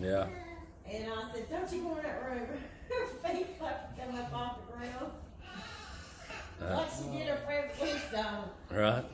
Yeah. And I said, don't you go in that room. Her feet fucking come up off the ground. Uh. like she did her Fred Flintstone. Right.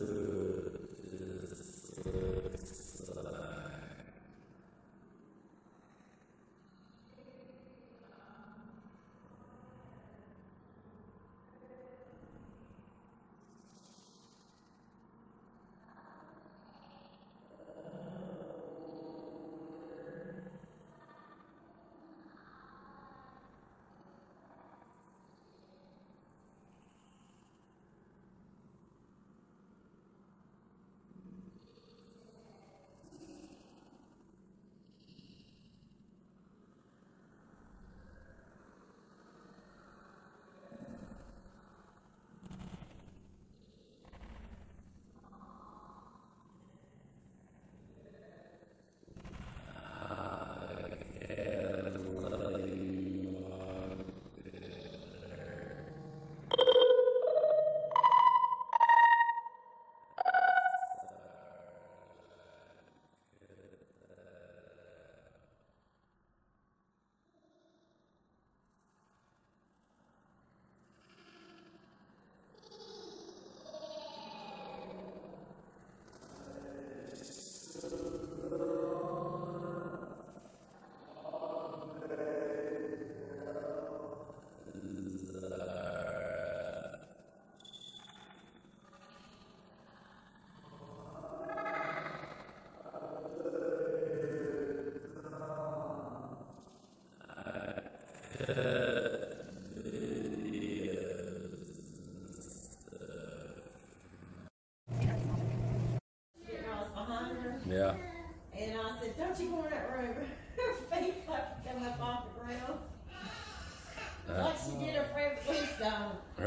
uh,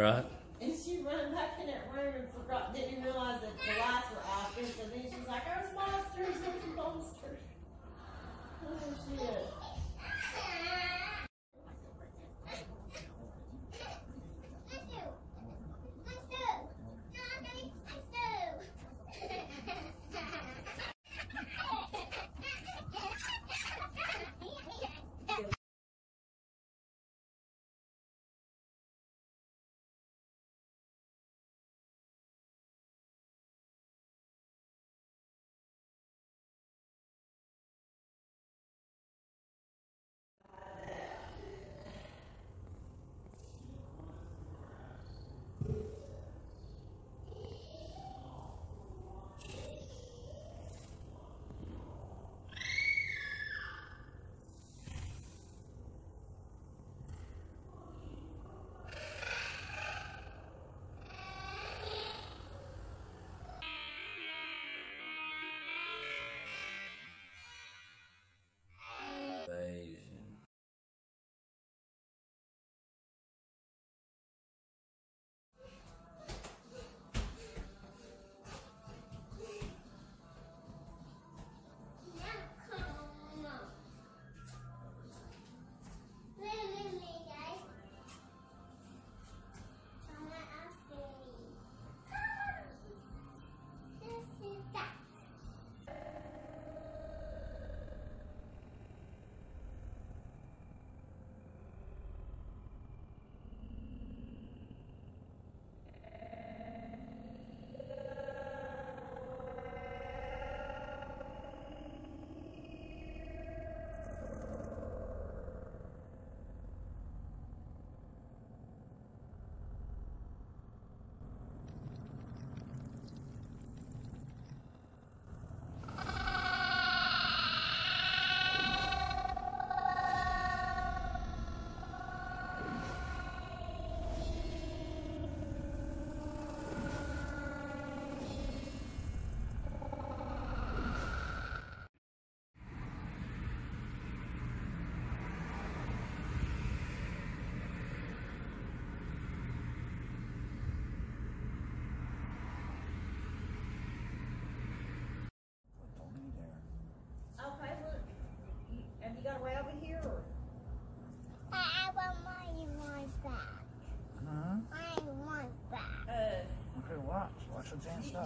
Right.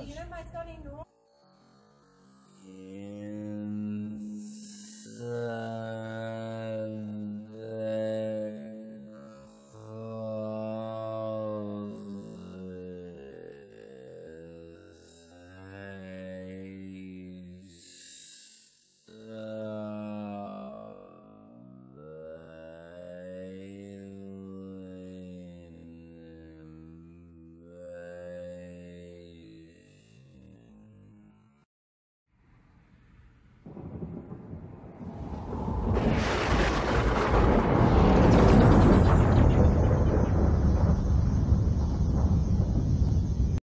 Uh-huh. I want back. Uh,